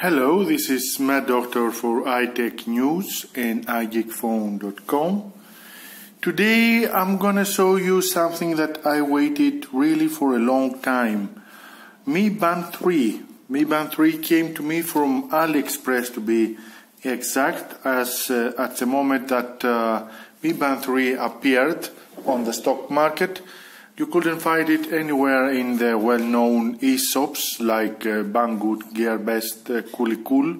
Hello, this is Mad Doctor for iTech News and iGeekPhone.com. Today I'm gonna show you something that I waited really for a long time. Mi Band 3. Mi Band 3 came to me from AliExpress to be exact as uh, at the moment that uh, Mi Band 3 appeared on the stock market. You couldn't find it anywhere in the well-known e-shops like uh, Banggood, Gearbest, uh, Cool,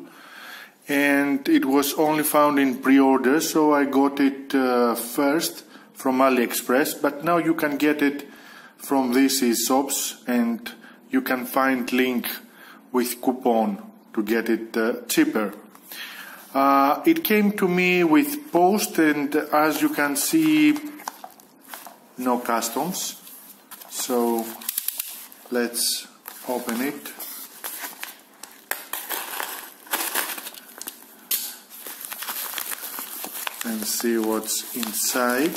and it was only found in pre-order, so I got it uh, first from AliExpress. But now you can get it from these e-shops, and you can find link with coupon to get it uh, cheaper. Uh, it came to me with post, and as you can see, no customs. So let's open it. And see what's inside.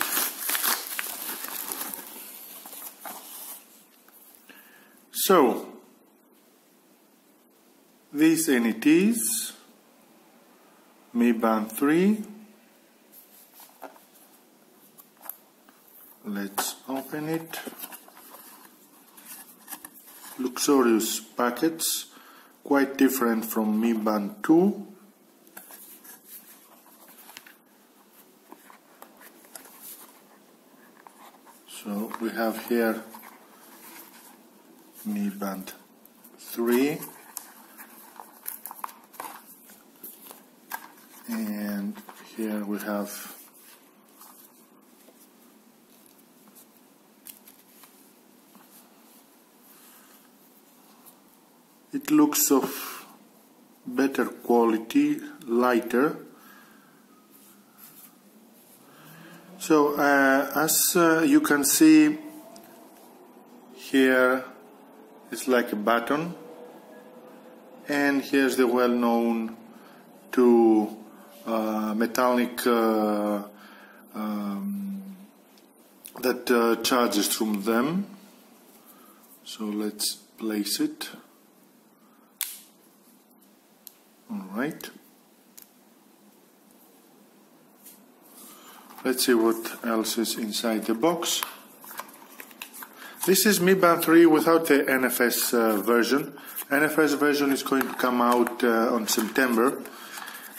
So, it is Mi Band 3. Let's open it luxurious packets, quite different from Mi Band 2. So we have here Mi Band 3 and here we have looks of better quality lighter. So uh, as uh, you can see here it's like a button and here's the well-known two uh, metallic uh, um, that uh, charges from them. So let's place it all right. Let's see what else is inside the box. This is Mi Band 3 without the NFC uh, version. NFC version is going to come out uh, on September.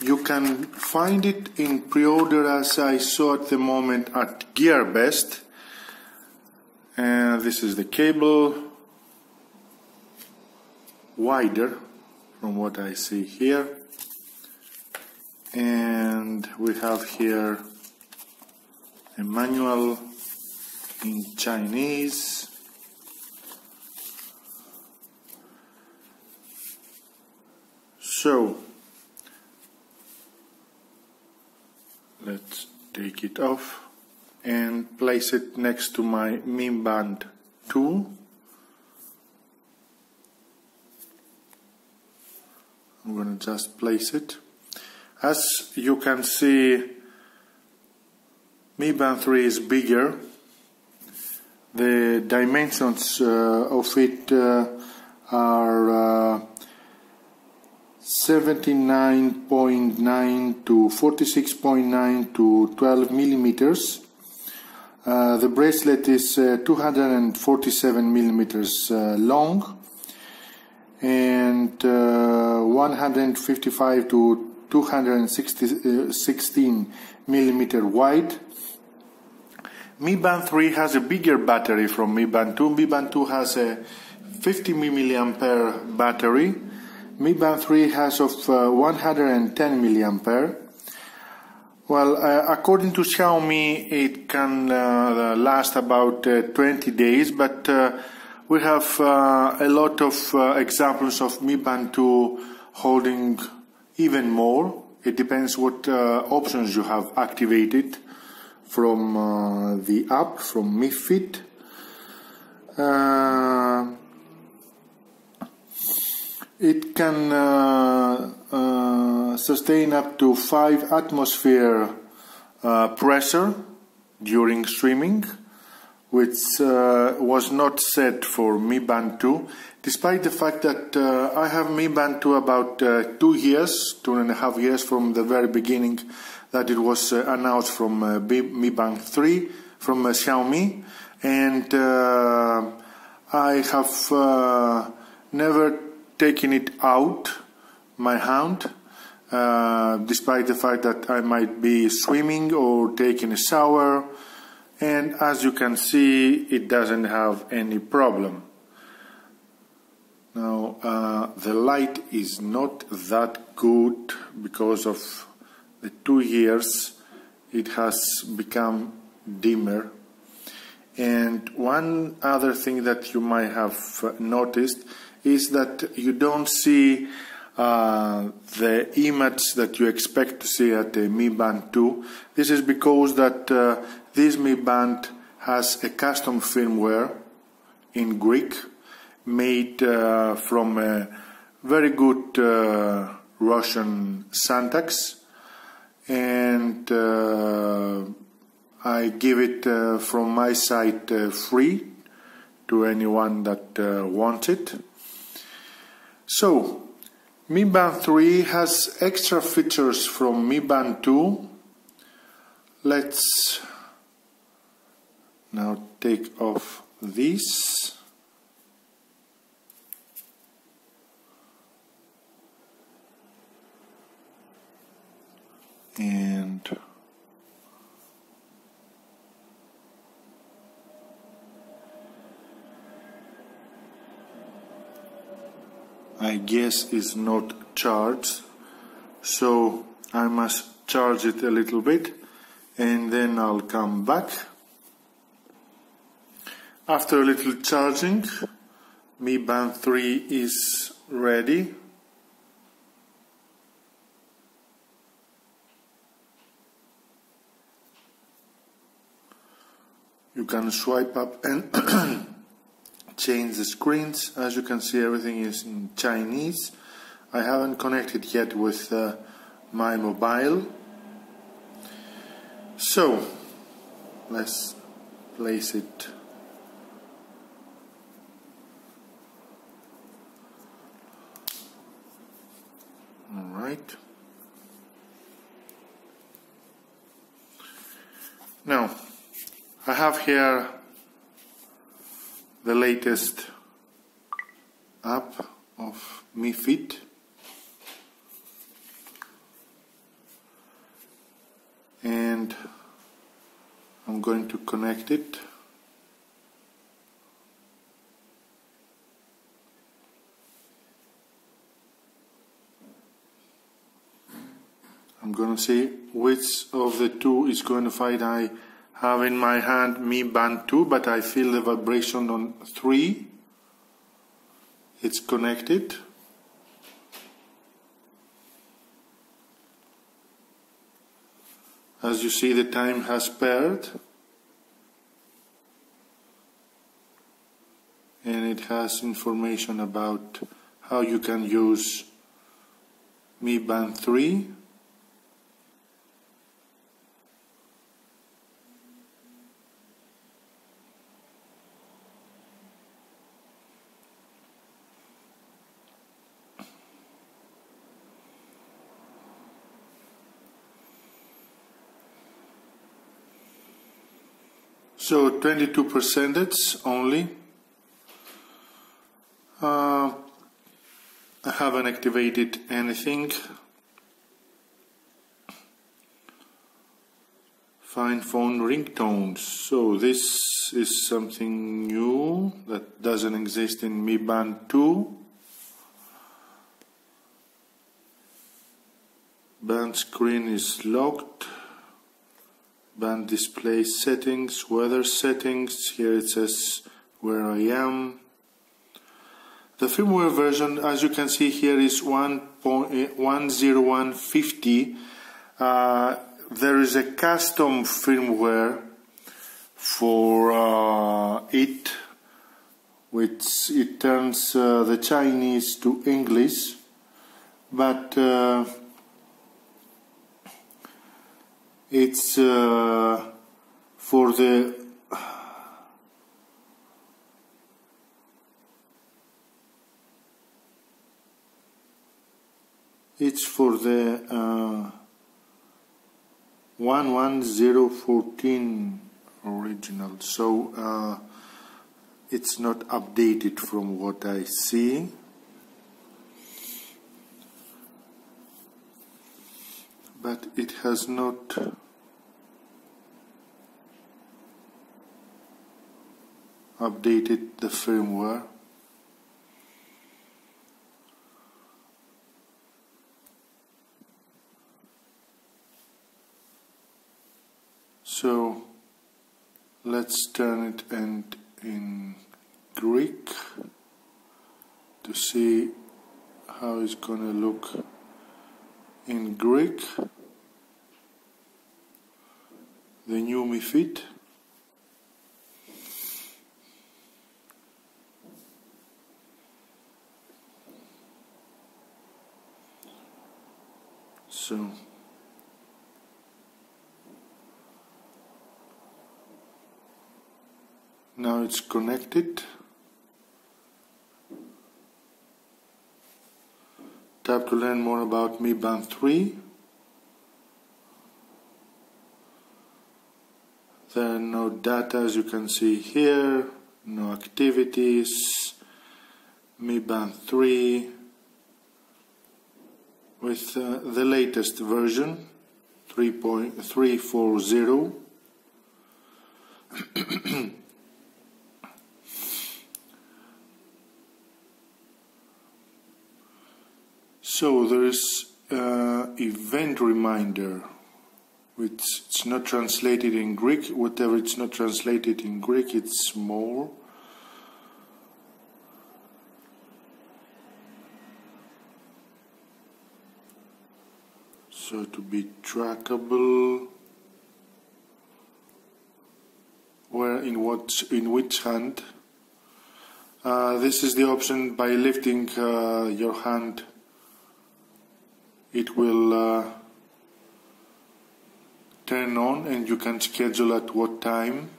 You can find it in pre-order as I saw at the moment at GearBest. And this is the cable wider from what I see here. And we have here a manual in Chinese. So let's take it off and place it next to my Mi Band 2 I'm going to just place it. As you can see, Mi Band 3 is bigger. The dimensions uh, of it uh, are uh, 79.9 to 46.9 to 12 millimeters. Uh, the bracelet is uh, 247 millimeters uh, long and uh, 155 to 216 millimeter wide. Mi Band 3 has a bigger battery from Mi Band 2. Mi Band 2 has a 50 milliampere battery. Mi Band 3 has of uh, 110 milliampere. Well, uh, according to Xiaomi, it can uh, last about uh, 20 days, but uh, we have uh, a lot of uh, examples of Mi Band 2 holding even more. It depends what uh, options you have activated from uh, the app, from Mi Fit. Uh, it can uh, sustain up to 5 atmosphere pressure during streaming which uh, was not set for Mi Band 2, despite the fact that uh, I have Mi Band 2 about uh, two years, two and a half years from the very beginning that it was uh, announced from uh, Mi Band 3 from uh, Xiaomi, and I have never taken it out my hand. Despite the fact that I might be swimming or taking a shower and as you can see it doesn't have any problem. Now uh, the light is not that good because of the two years it has become dimmer and one other thing that you might have noticed is that you don't see uh, the image that you expect to see at the Mi Band 2. This is because that uh, this Mi Band has a custom firmware in Greek made uh, from a very good uh, Russian syntax and uh, I give it uh, from my side free to anyone that wants it. So, Mi Band 3 has extra features from Mi Band 2. Let's now take off this. And I guess is not charged so I must charge it a little bit and then I'll come back after a little charging, Mi Band 3 is ready. You can swipe up and change the screens. As you can see, everything is in Chinese. I haven't connected yet with uh, my mobile. So, let's place it right? Now I have here the latest app of Mi Fit and I'm going to connect it See which of the two is going to fight. I have in my hand Mi Band 2, but I feel the vibration on 3. It's connected. As you see, the time has paired. And it has information about how you can use Mi Band 3 So 22 percentage only. Uh, I haven't activated anything. Find phone ringtones. So this is something new that doesn't exist in Mi Band 2. Band screen is locked band display settings, weather settings, here it says where I am. The firmware version, as you can see here, is 1.10150. Uh, there is a custom firmware for uh, it, which it turns uh, the Chinese to English, but it's uh, for the it's for the uh, 11014 original. So uh, it's not updated from what I see. But it has not updated the firmware. So let's turn it and in Greek to see how it's gonna look in Greek the new Mi Fit so now it's connected tap to learn more about Mi Band 3 there are no data as you can see here no activities. Mi Band 3 with uh, the latest version 3.340 So there is uh, event reminder which it's not translated in Greek. Whatever it's not translated in Greek, it's small. So to be trackable, where in what in which hand? Uh, this is the option by lifting uh, your hand it will uh, turn on and you can schedule at what time?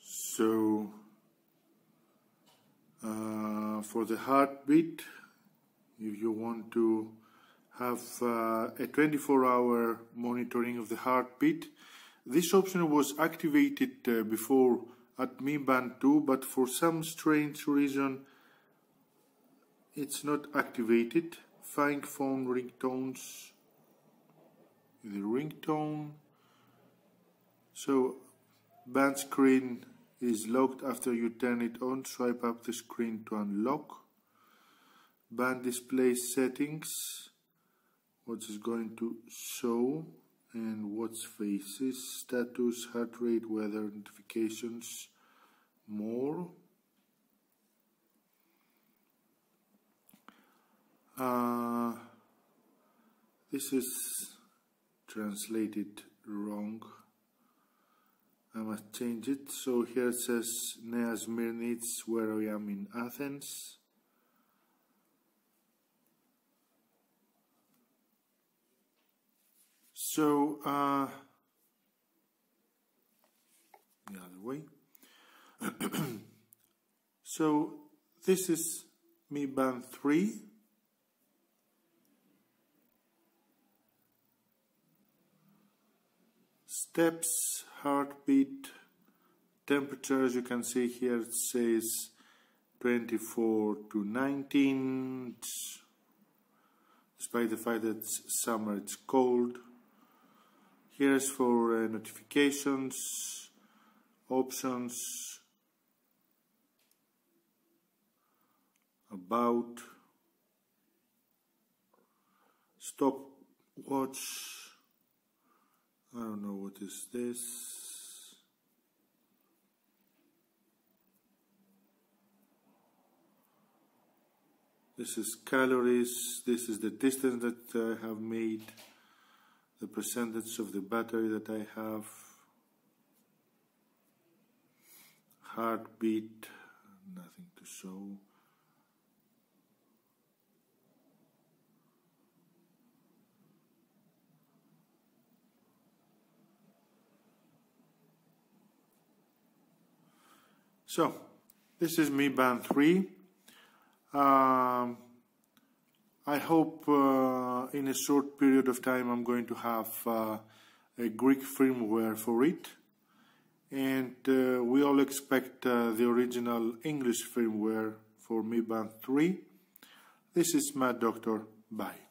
So uh, for the heartbeat if you want to have uh, a 24 hour monitoring of the heartbeat this option was activated uh, before at Mi Band 2 but for some strange reason it's not activated. Find phone ringtones. The ringtone. So band screen is locked after you turn it on. Swipe up the screen to unlock. Band display settings. What is going to show and watch faces, status, heart rate, weather notifications, more. Uh, this is translated wrong. I must change it. So here it says Nea Smyrnits, where I am in Athens. So, uh, the other way. so, this is Mi Band 3. Steps, heartbeat, temperature, as you can see here, it says 24 to 19. Despite the fact that it's summer, it's cold. Here's for uh, notifications, options, about, stop watch, I don't know what is this. This is calories, this is the distance that I have made the percentage of the battery that I have, heartbeat, nothing to show. So, this is Mi Band 3. Um, I hope uh, in a short period of time I'm going to have uh, a Greek firmware for it. And uh, we all expect uh, the original English firmware for Mi Band 3. This is Mad Doctor. Bye.